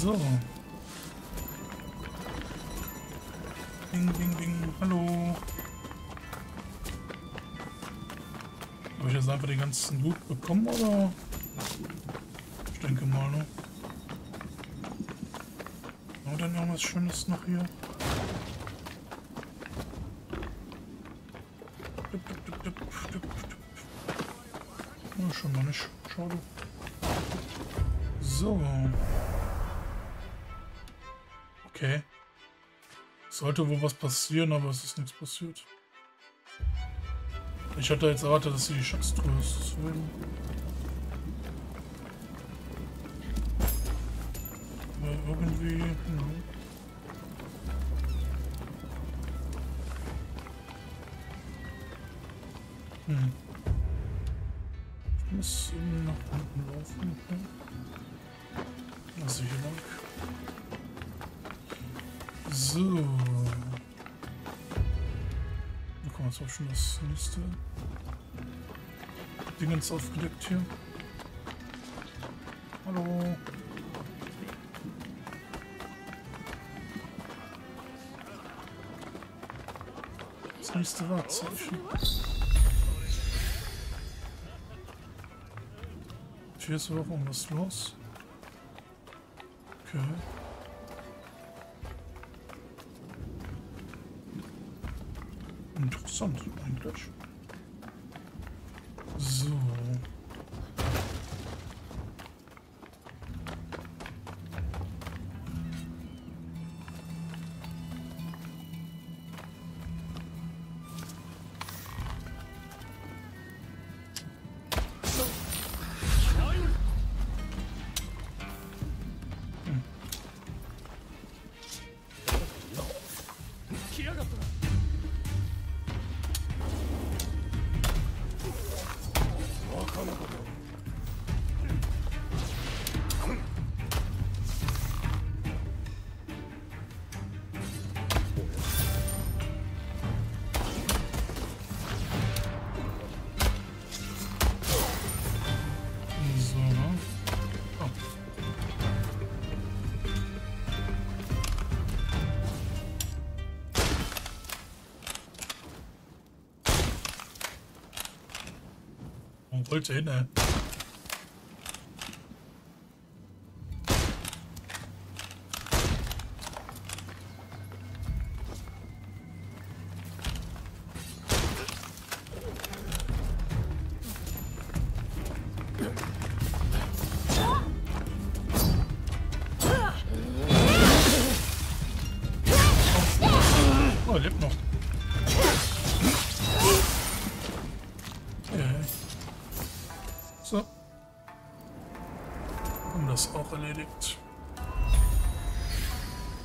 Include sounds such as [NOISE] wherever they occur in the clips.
So. Ding, ding, ding. Hallo. Habe ich jetzt einfach den ganzen Loot bekommen, oder? Ich denke mal, ne? Haben wir denn irgendwas Schönes noch hier? Oh, schon mal nicht. Schade. So. Okay. Sollte wohl was passieren, aber es ist nichts passiert. Ich hatte jetzt erwartet, dass sie die Schatztruhe ist. Deswegen. Aber irgendwie. Hm. Hm. Ich muss nach unten laufen. Also hier lang. So. Da kommen jetzt auch schon das nächste Dingens aufgedeckt hier. Hallo. Das nächste Wahrzeichen. Hier ist aber auch irgendwas los. Okay. Interessant eigentlich. So. Wo wollte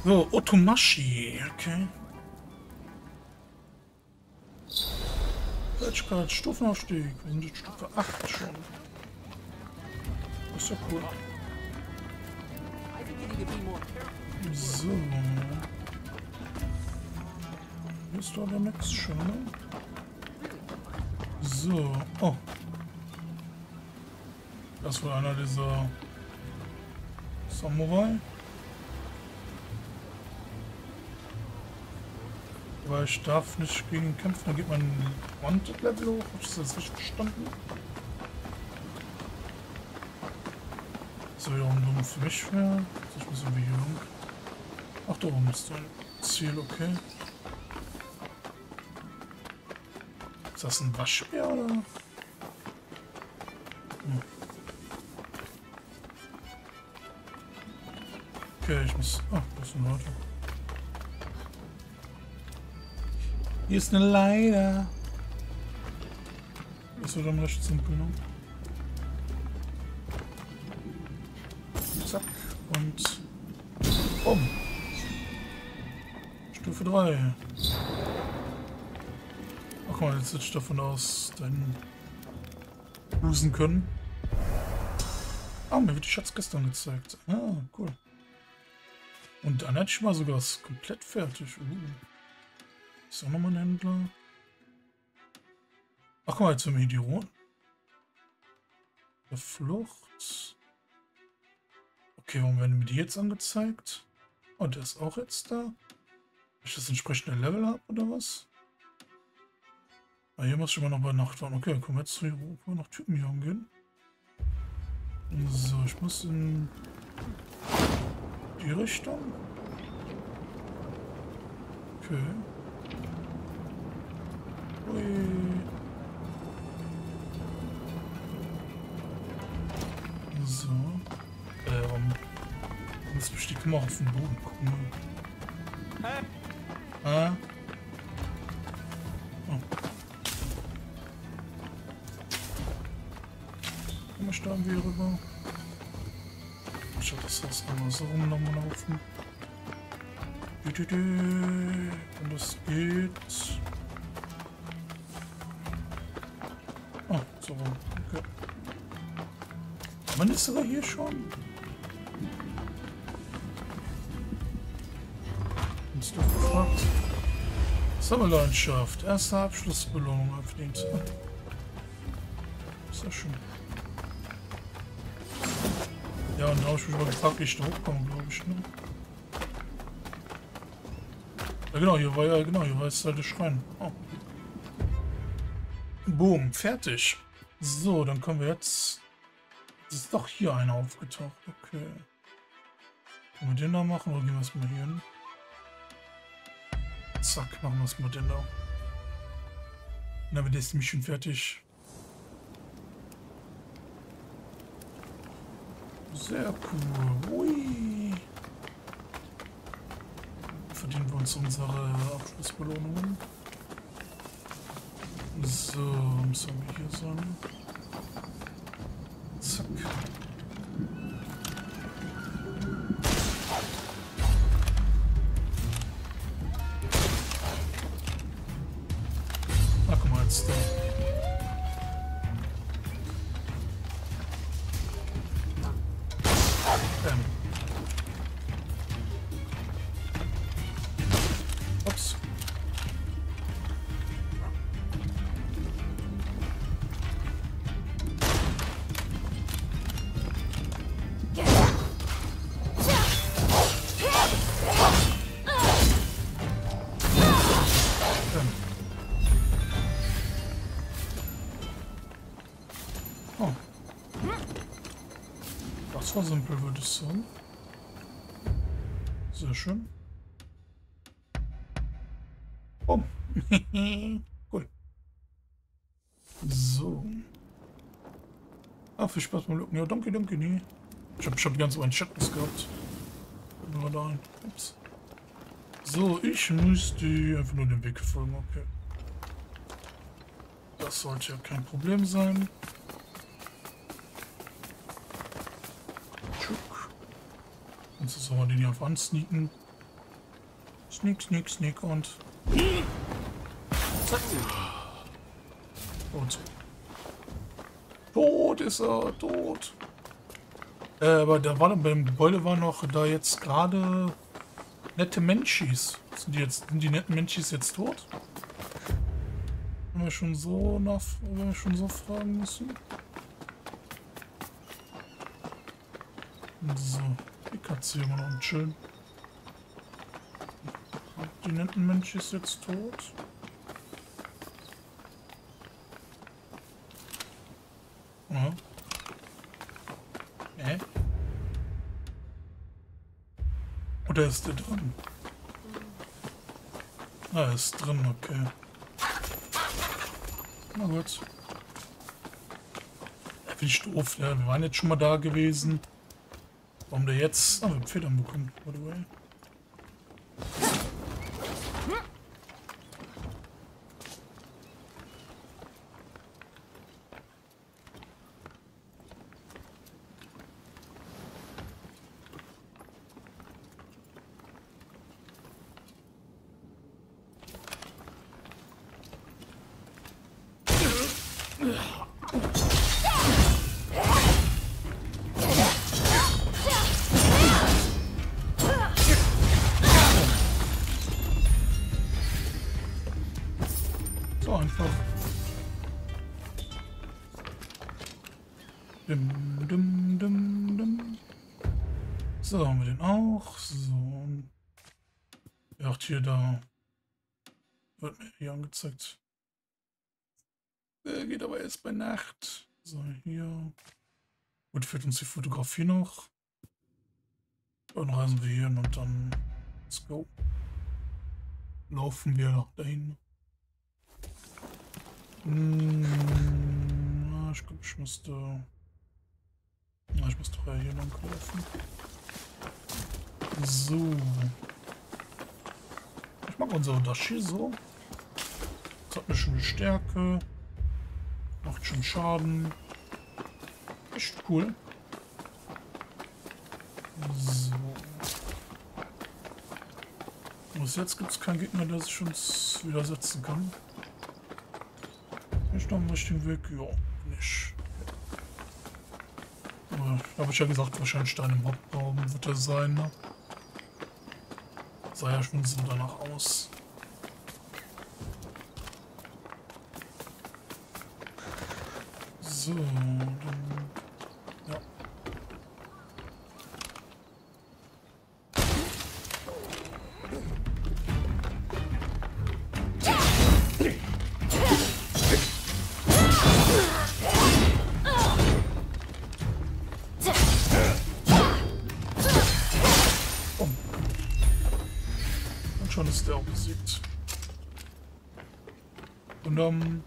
So, Otomashi. Okay. Fertigkeit, Stufenaufstieg. Wir sind jetzt Stufe 8 schon. Ist ja cool. So. Hier ist doch der Max schon, ne? So. Oh. Das war einer dieser Samurai. Weil ich darf nicht gegen ihn kämpfen, dann geht man Wanted-Level hoch. Hab ich das jetzt richtig verstanden? So, hier oben für mich wäre. Ich muss irgendwie hier lang. Ach, da oben ist dein Ziel, okay. Ist das ein Waschbär oder? Hm. Okay, ich muss. Ah, das ist ein Auto. Hier ist eine Leiter. Das wird am recht simpel, ne? Zack. Und. Bumm. Stufe 3. Ach guck mal, jetzt ich davon aus dann losen können. Ah, mir wird die Schatzkiste angezeigt. Ah, cool. Und dann hätte ich mal sogar komplett fertig. Uh. Ist auch nochmal ein Händler. Ach guck mal, jetzt haben wir die Ruhen. Der Flucht. Okay, warum werden mir die jetzt angezeigt? Oh, der ist auch jetzt da. Weil ich das entsprechende Level habe oder was? Ah, hier muss ich immer noch bei Nacht warten. Okay, dann können wir jetzt hier noch Typen hier umgehen. So, ich muss in die Richtung. Okay. So. Äh, warum muss die Kamera auf den Boden gucken? Ah. Oh. Komm ich da irgendwie rüber? Ich hab das. Dü -dü -dü. Und das geht. Rum. Okay. Man ist aber hier schon. Uns doch gefragt. Sommerlandschaft. Erste Abschlussbelohnung verdient. Ist ja schön. Ja, und da habe ich mich mal gefragt, wie ich da hochkomme, glaube ich. Ne? Ja genau, hier war ja, genau, hier war jetzt halt der Schrein. Oh. Boom, fertig. So, dann können wir jetzt... Es ist doch hier einer aufgetaucht. Okay. Können wir den da machen oder gehen wir es mal hier hin? Zack, machen wir es mit den da. Dann wird jetzt Mission fertig. Sehr cool. Ui. Verdienen wir uns unsere Abschlussbelohnungen. So, müssen wir hier sein. Zack. Das simpel, würde ich sagen. Sehr schön. Oh. [LAUGHS] cool. So. Ah, viel Spaß beim Look. Ja, danke, danke, nee. Ich hab schon ganz meinen Schatten gehabt. Wir da. Ups. So, ich müsste einfach nur den Weg folgen, okay. Das sollte ja kein Problem sein. Jetzt ist aber den hier einfach ansneaken. Sneak, sneak, sneak und. Und. Tot ist er, tot. Äh, aber da war beim Gebäude war noch da jetzt gerade nette Menschis. Sind die jetzt, sind die netten Menschis jetzt tot? Wenn wir schon so nach, wenn wir schon so fragen müssen. So, Katze hier immer noch chillen. Sind Die netten Menschis jetzt tot? Ja. Hä? Oder ist der drin? Ah, er ist drin, okay. Na gut. Finde ich doof, ja. Wir waren jetzt schon mal da gewesen. Warum der jetzt... Ah, wir haben Federn bekommen, by the way. Ja, hier da. Wird mir hier angezeigt. Äh, geht aber erst bei Nacht. So, hier. Gut, fehlt uns die Fotografie noch. Dann reisen wir hier hin und dann. Let's go. Laufen wir dahin. Hm, ich glaube, ich müsste. Ja, ich muss doch hier lang laufen. So. Ich mag unsere Dashi so. Das hat eine schöne Stärke. Macht schon Schaden. Echt cool. So. Bis jetzt gibt es keinen Gegner, der sich uns widersetzen kann. Ist noch am richtigen Weg? Ja, nicht. Aber, habe ich ja gesagt, wahrscheinlich Stein im Hauptraum wird er sein. Ne? Ja schon so danach aus. So, dann Und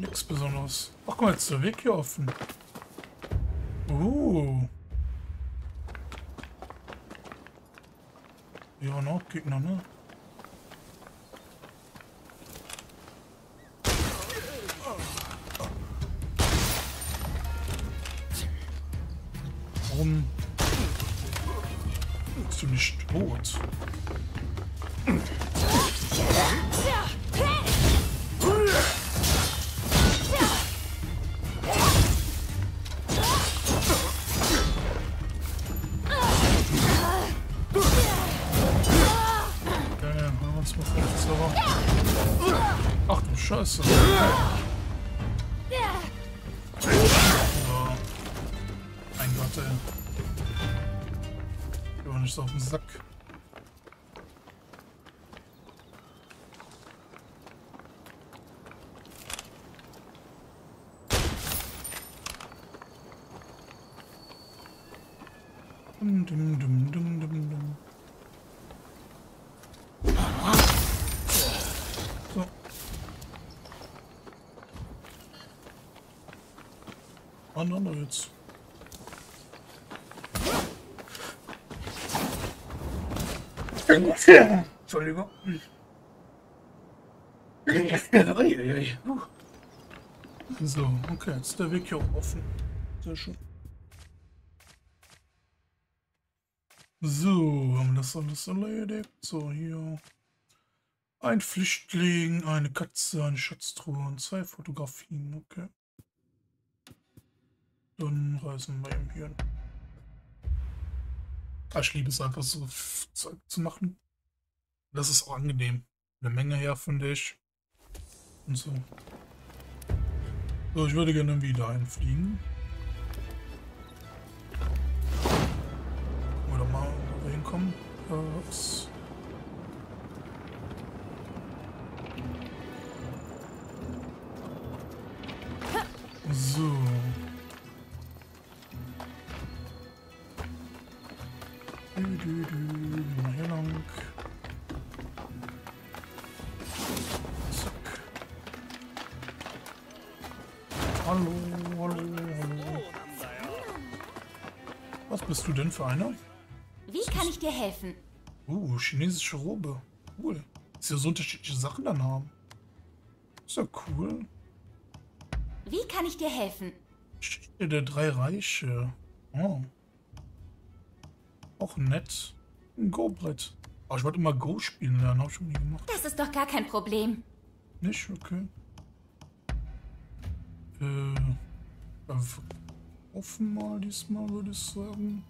Nichts Besonderes. Ach guck mal, jetzt ist der Weg hier offen. Uh. Ja, noch Gegner, ne? Warum bist du nicht tot? Dum, dum, dum, dum, dum, dum. aneinander jetzt. Entschuldigung. So, okay, jetzt ist der Weg hier offen. Sehr schön. So, haben wir das alles erledigt. So, hier. Ein Flüchtling, eine Katze, eine Schatztruhe und zwei Fotografien. Okay. Dann reisen wir eben hier. Ich liebe es einfach so Zeug zu machen. Das ist auch angenehm. Eine Menge her, finde ich. Und so. So, ich würde gerne wieder einfliegen. Wir hinkommen. Äh, so. Du, du, du. Mal hier lang. Zack. Hallo, hallo, hallo. Was bist du denn für einer? Kann ich dir helfen? Uh, chinesische Robe. Cool. Dass sie so unterschiedliche Sachen dann haben. Ist ja cool. Wie kann ich dir helfen? Geschichte der drei Reiche. Oh. Auch nett. Ein Go-Brett. Aber ich wollte immer Go spielen lernen, hab ich schon nie gemacht. Das ist doch gar kein Problem. Nicht? Okay. Äh. Offen mal diesmal, würde ich sagen.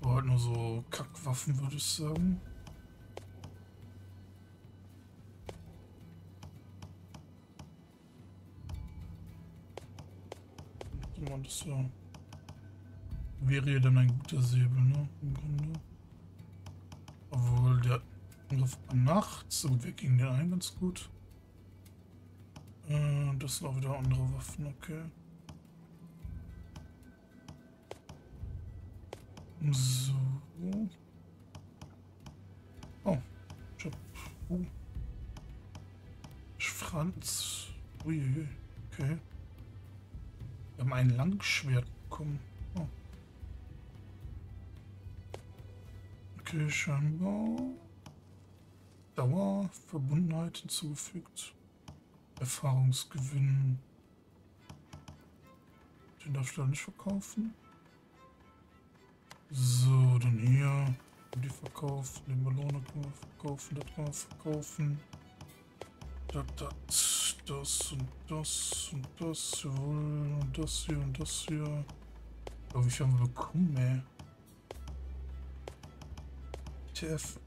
War halt nur so Kackwaffen, würde ich sagen. Man das so. wäre ja dann ein guter Säbel, ne? Im Grunde. Obwohl der Angriff nachts, so wir gegen den einen ganz gut. Äh, das auch wieder andere Waffen, okay. So. Oh. Uh. Franz. Uiuiui, okay. Wir haben ein Langschwert bekommen. Oh. Okay, scheinbar. Dauer, Verbundenheit hinzugefügt. Erfahrungsgewinn. Den darf ich da nicht verkaufen. So, dann hier. Die verkaufen, die Melone verkaufen, das können wir verkaufen. Das, das, das und das und das, jawohl, und das hier und das hier. Aber wie viel haben wir bekommen, ey? TF.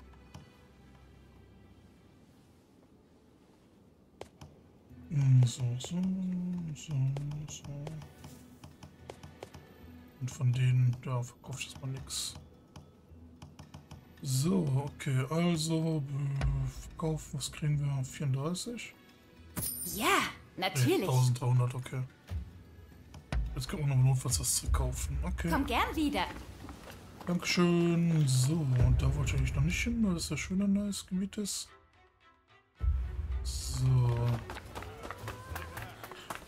Hm, So, so, so, so. Und von denen, da verkaufe ich jetzt mal nichts. So, okay, also äh, verkaufen, was kriegen wir? 34? Ja, Nee, natürlich. 1300, okay. Jetzt können wir noch notfalls was zu kaufen. Okay, Komm gern wieder. Dankeschön. So, und da wollte ich eigentlich noch nicht hin, weil das ja schön ein neues Gebiet ist. So.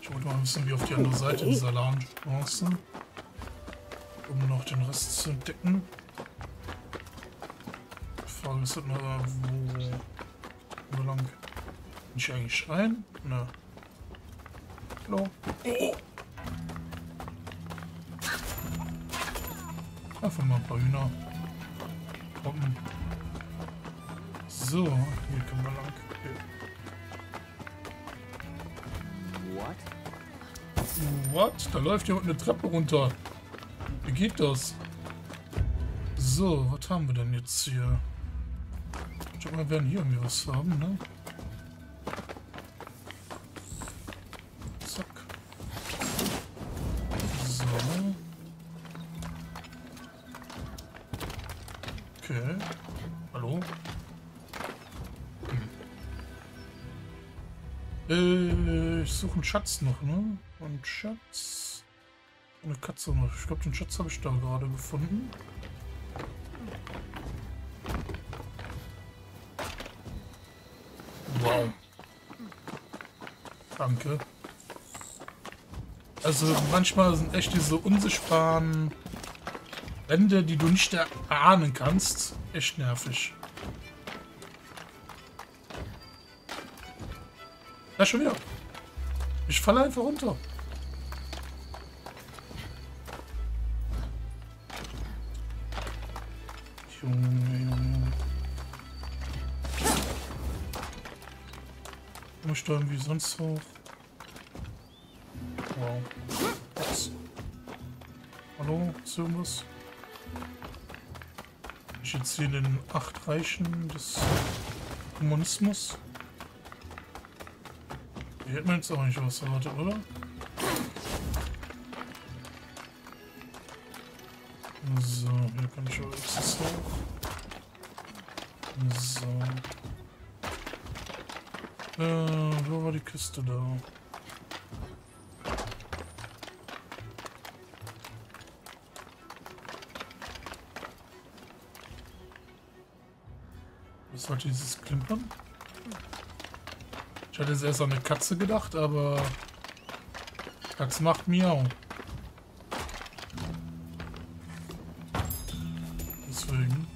Ich wollte mal wissen, wie auf die andere Seite dieser Ladenstraße. Um noch den Rest zu entdecken. Die Frage ist halt nur, wo, wo lang. Kann ich eigentlich schreien? Ne. Hallo? Oh. Einfach mal ein paar Hühner. Hoppen. So, hier können wir lang. What? What? Da läuft jemand eine Treppe runter. Wie geht das? So, was haben wir denn jetzt hier? Ich mal, wir werden hier irgendwie was haben, ne? Zack. So. Okay. Hallo? Hm. Äh, ich suche einen Schatz noch, ne? Und Schatz. Eine Katze noch. Ich glaube, den Schatz habe ich da gerade gefunden. Wow. Danke. Also manchmal sind echt diese unsichtbaren Wände, die du nicht erahnen kannst, echt nervig. Ja, schon wieder. Ich falle einfach runter. Junge, Junge. Muss ich da irgendwie sonst hoch? Wow. Was? Hallo? Ist irgendwas? Ich jetzt hier in den acht Reichen des Kommunismus? Hier hätten wir jetzt auch nicht was erwartet, oder? Dieses Klimpern? Ich hatte jetzt erst an eine Katze gedacht, aber Katze macht Miau. Deswegen.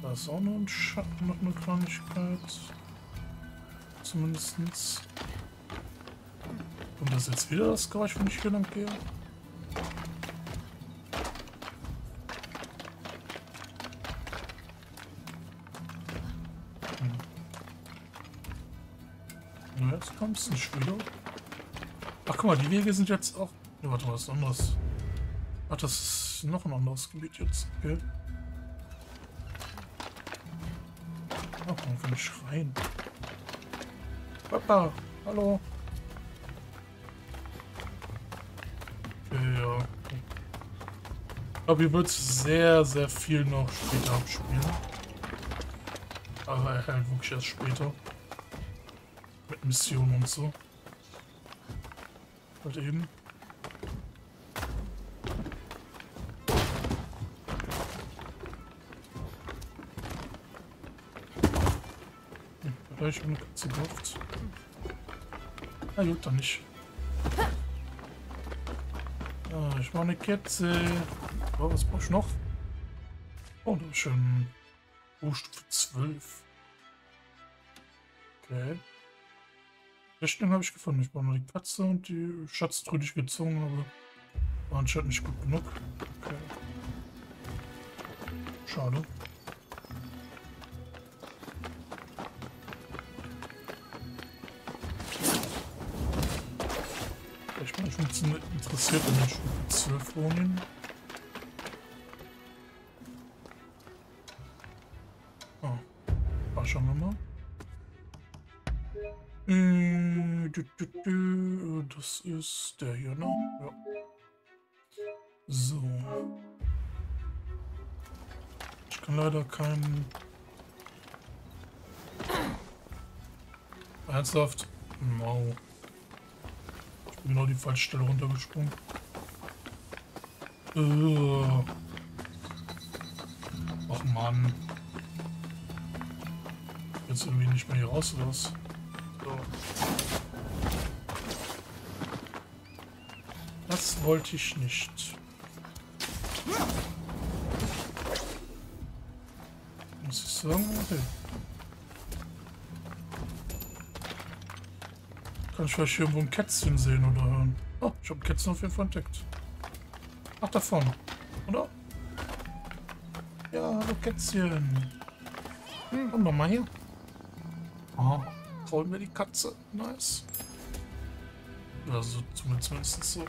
Da ist auch noch ein Schatten, noch eine Kleinigkeit. Zumindestens. Und das jetzt wieder das Geräusch, wenn ich hier lang gehe? Nicht wieder. Ach, guck mal, die Wege sind jetzt auch... Ne, warte mal, das ist anderes. Ach, das ist noch ein anderes Gebiet jetzt. Okay. Ach, man kann schreien. Papa, hallo. Okay, ja. Ich glaube, hier wird sehr, sehr viel noch später abspielen. Aber halt wirklich erst später. Mit Missionen und so. Halt eben. Hm, Vielleicht eine Katze gehofft. Na gut, dann nicht. Ah, ich war eine Katze. Oh, was brauch ich noch? Oh, da ist schon Stufe 12. Okay. Rechnung habe ich gefunden. Ich brauche nur die Katze und die Schatztrüde ich gezogen, aber war anscheinend nicht gut genug. Okay. Schade. Ich bin schon interessiert in den Stufe 12 Wohnungen. Das ist der hier, ne? Ja. So. Ich kann leider keinen... Ernsthaft? Wow. Ich bin genau die falsche Stelle runtergesprungen. Äh. Ach Mann. Jetzt irgendwie nicht mehr hier raus oder was? So. Das wollte ich nicht. Muss ich sagen, okay. Kann ich vielleicht hier irgendwo ein Kätzchen sehen oder hören? Oh, ich habe ein Kätzchen auf jeden Fall entdeckt. Ach, da vorne. Oder? Ja, hallo Kätzchen. Hm, komm doch mal hier. Aha, holen wir die Katze. Nice. Also zumindest so.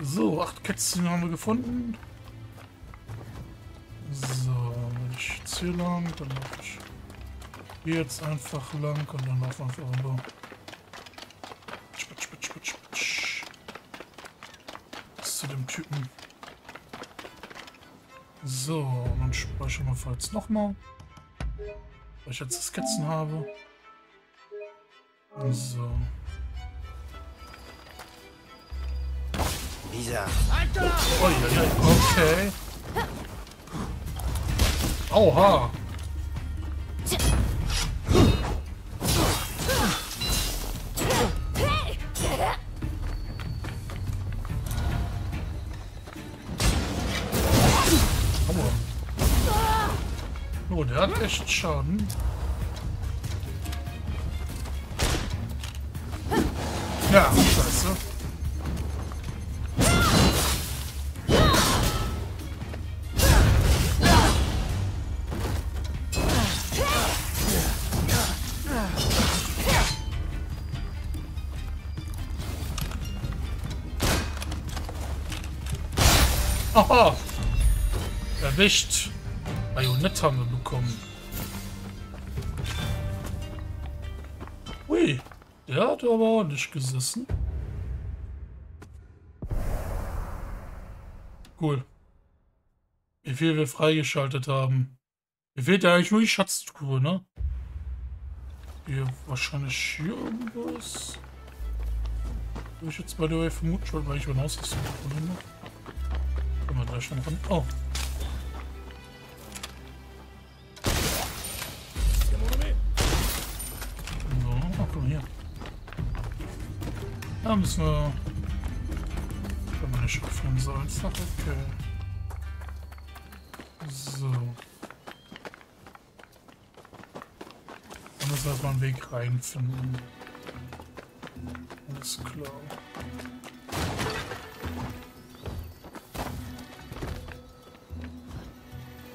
So, acht Kätzchen haben wir gefunden. So, wenn ich jetzt hier lang, dann laufe ich hier jetzt einfach lang und dann laufen wir einfach rüber. Spitsch, spitsch, spitsch, spitsch. Bis zu dem Typen. So, und dann speichern wir falls nochmal. Weil ich jetzt Skizzen habe. So. Lisa, okay. Oha. Oh, der hat echt Schaden. Ja, Aha! Erwischt! Bajonett haben wir bekommen. Ui, der hat aber ordentlich gesessen. Cool. Wie viel wir freigeschaltet haben. Mir fehlt ja eigentlich nur die Schatztruhe, ne? Hier wahrscheinlich hier irgendwas. Würde ich jetzt bei der Way vermuten, weil ich von aus, dass Können wir gleich schon ran. Oh. So, ach, guck mal hier. Da müssen wir. Kann man nicht öffnen, so einfach. Okay. So. Da müssen wir erstmal einen Weg reinfinden. Alles klar.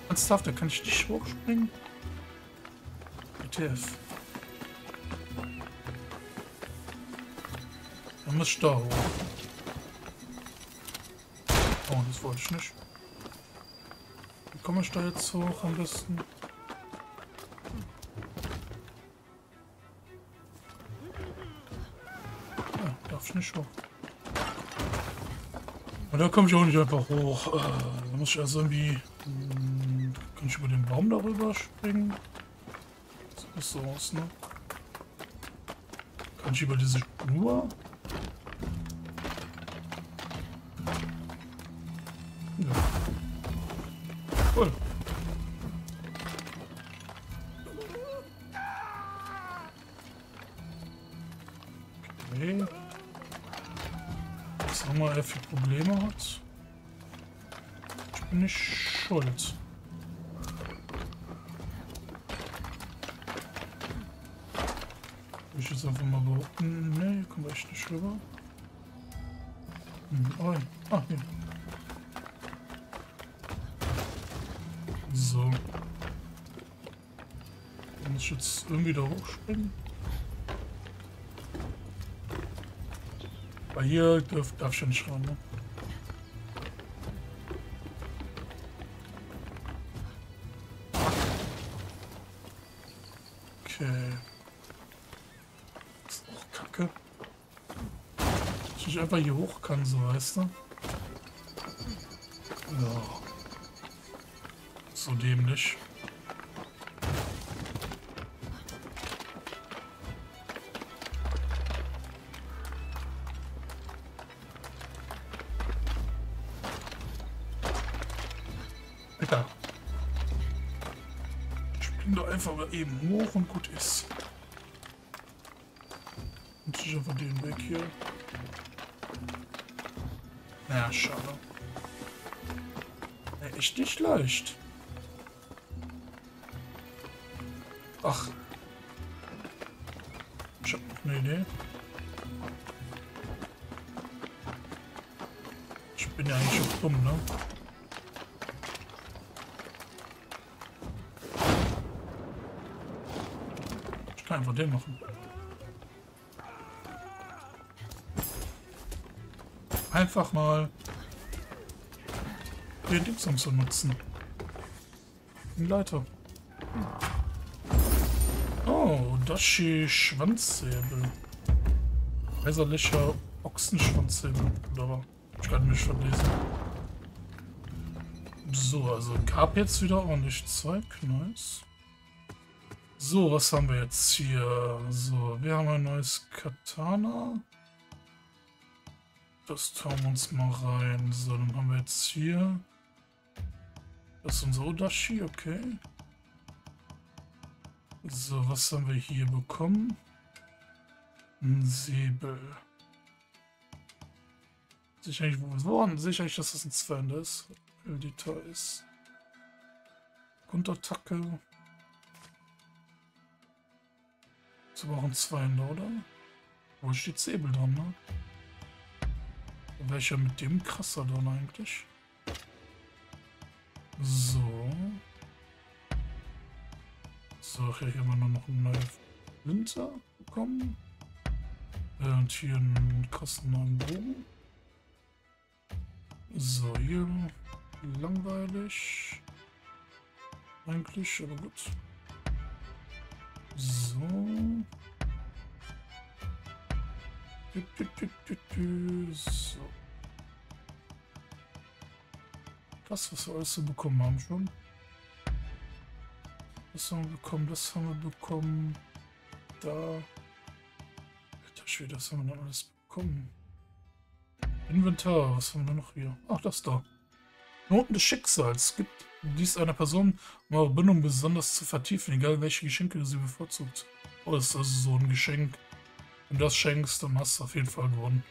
Ernsthaft, da kann ich nicht hochspringen? ETF. Da muss ich da hoch. Oh, das wollte ich nicht. Wie komme ich da jetzt hoch am besten? Ja, darf ich nicht hoch. Und da komme ich auch nicht einfach hoch. Äh, da muss ich also irgendwie... Kann ich über den Baum darüber springen? Das so aus, ne? Kann ich über diese Schnur? Ja. Cool. Okay. Was mal er für Probleme hat. Ich bin nicht schuld. Ich jetzt einfach mal behaupten. Ne, hier kommen wir echt nicht rüber. Hm, oh, ah, hier. So. Muss ich jetzt irgendwie da hochspringen? Weil hier darf, darf ich ja nicht ran, ne? Einfach hier hoch kann, so weißt du? Ja. So dämlich. Alter. Spring doch einfach mal eben hoch und gut ist. Und ich einfach den weg hier. Ja, schade. Ja, echt nicht leicht. Ach. Ich hab noch eine Idee. Ich bin ja eigentlich schon dumm, ne? Ich kann einfach den machen. Einfach mal den Dingsum zu nutzen. Die Leiter. Oh, Dashi Schwanzsäbel. Kaiserlicher Ochsenschwanzsäbel. Oder ich kann mich verlesen. So, also gab jetzt wieder ordentlich Zeug. Nice. So, was haben wir jetzt hier? So, wir haben ein neues Katana. Das tun wir uns mal rein. So, dann haben wir jetzt hier. Das ist unser Odashi, okay. So, was haben wir hier bekommen? Ein Säbel. Sicherlich, woran sicherlich, dass das ein Zwerg ist. Details. Grundattacke. Auch ein Zweihänder, oder? Wo steht Säbel dran, ne? Welcher mit dem krasser dann eigentlich? So. So, hier haben wir nur noch eine neue Winter bekommen. Und hier einen krassen neuen Bogen. So, hier langweilig. Eigentlich, aber gut. So. So. Das, was wir alles so bekommen haben schon. Das haben wir bekommen, das haben wir bekommen. Da. Alter Schwede, das haben wir noch alles bekommen. Inventar, was haben wir noch hier? Ach, das da. Noten des Schicksals. Gibt dies einer Person, um eure Bindung besonders zu vertiefen, egal welche Geschenke sie bevorzugt. Oh, das ist also so ein Geschenk. Wenn du das schenkst, dann hast du auf jeden Fall gewonnen.